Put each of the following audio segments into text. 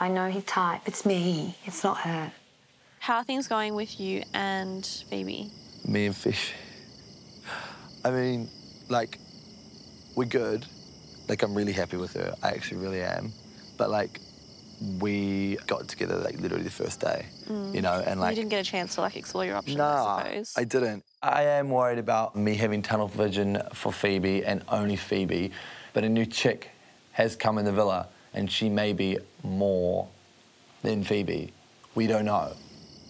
I know his type. It's me. It's not her. How are things going with you and Phoebe? Me and Fish. I mean, like, we're good. Like, I'm really happy with her. I actually really am. But, like, we got together, like, literally the first day, mm. you know, and, like... you didn't get a chance to like explore your options, No, I suppose. I didn't. I am worried about me having tunnel vision for Phoebe and only Phoebe, but a new chick has come in the villa and she may be more than Phoebe. We don't know.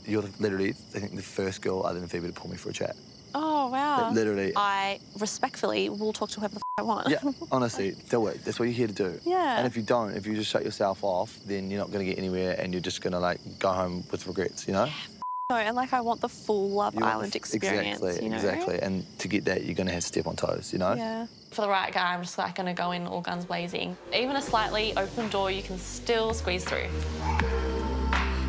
You're literally, I think, the first girl other than Phoebe to pull me for a chat. Oh wow. Literally. I respectfully will talk to whoever the f- I want. Yeah, honestly, do it. That's what you're here to do. Yeah. And if you don't, if you just shut yourself off, then you're not going to get anywhere and you're just going to, like, go home with regrets, you know? No, and like I want the full Love You want Island experience. Exactly, you know? exactly. And to get that, you're going to have to step on toes, you know? Yeah. For the right guy, I'm just like gonna go in all guns blazing. Even a slightly open door, you can still squeeze through.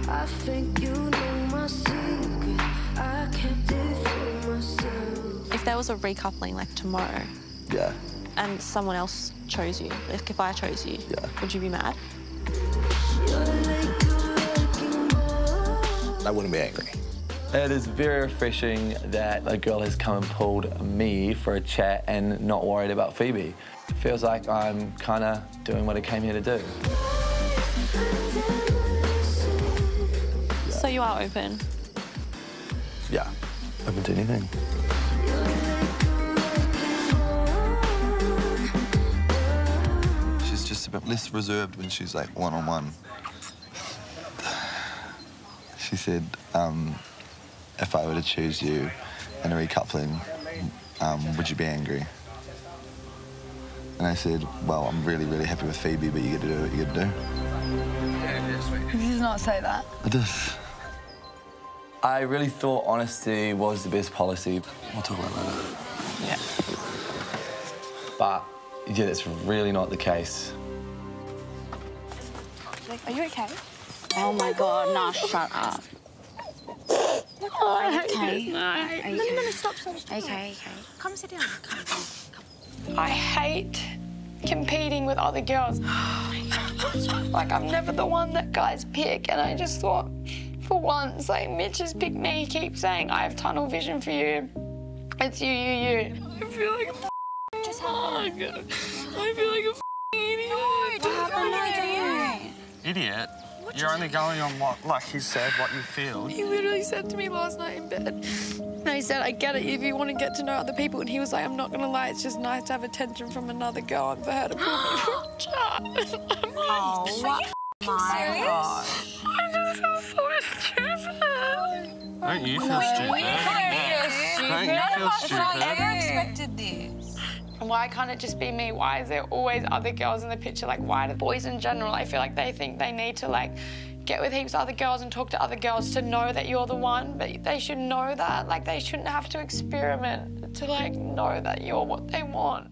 I think you know my secret. I kept it for myself. If there was a recoupling like tomorrow Yeah. and someone else chose you, like if I chose you, Yeah. would you be mad? I wouldn't be angry. It is very refreshing that a girl has come and pulled me for a chat and not worried about Phoebe. It feels like I'm kind of doing what I came here to do. So you are open. Yeah, open to anything. She's just a bit less reserved when she's like one on one. She said, um, if I were to choose you in a recoupling, um, would you be angry? And I said, well, I'm really, really happy with Phoebe, but you get to do what you get to do. He does not say that. I did. I really thought honesty was the best policy. We'll talk about it later. Yeah. But yeah, that's really not the case. Are you okay? Oh my god, nah, shut up. Oh, Okay. No, Okay. no, no, no, stop, stop, stop. Okay, okay. Come sit down. Come, come, come. I hate competing with other girls. like, I'm never the one that guys pick, and I just thought, for once, like, Mitch has picked me. He keeps saying, I have tunnel vision for you. It's you, you, you. I feel like a Just I feel like a idiot. What happened? No, don't. Idiot. You're only going on what, like he said, what you feel. He literally said to me last night in bed, and I said, I get it if you want to get to know other people. And he was like, I'm not going to lie, it's just nice to have attention from another girl and for her to pull me for a chat. I'm like, Oh, what? My gosh. I just feel so stupid. Don't you feel stupid? Don't you feel stupid? Never expected this. And why can't it just be me? Why is there always other girls in the picture? Like, why do boys in general, I feel like they think they need to, like, get with heaps of other girls and talk to other girls to know that you're the one, but they should know that. Like, they shouldn't have to experiment to, like, know that you're what they want.